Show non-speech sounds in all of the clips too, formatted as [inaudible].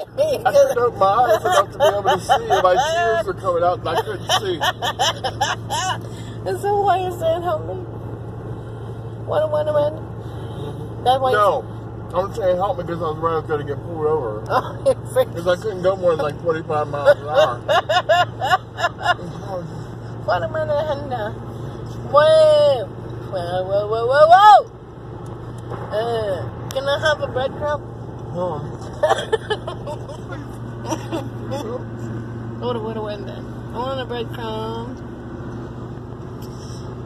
I couldn't open my eyes enough to be able to see. My tears were coming out and I couldn't see. and so why you saying help me? What, what, what? That why No. I'm saying help me because I was was going to get pulled over. [laughs] Oh, Because I couldn't go more than like 25 miles an hour. [laughs] What am I gonna Whoa! Whoa, whoa, whoa, whoa, whoa! Uh, can I have a breadcrumb? Oh. [laughs] What a what a window. I want a breadcrumb.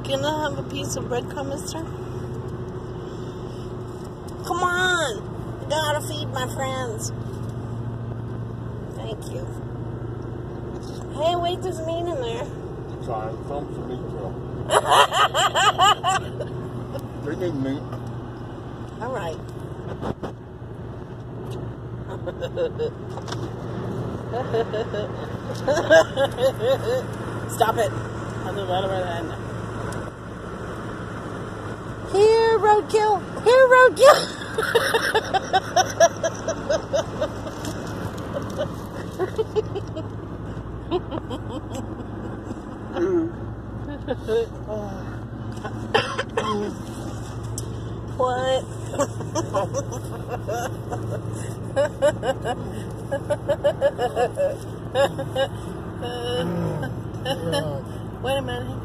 Can I have a piece of breadcrumb, mister? Come on! I gotta feed my friends. Thank you. Hey, wait, there's meat in there. Sorry, film for me too. They need meat. All right. [laughs] Stop it. I'll do right over that. Here, roadkill. Here, roadkill. [laughs] what? Oh, Wait a minute.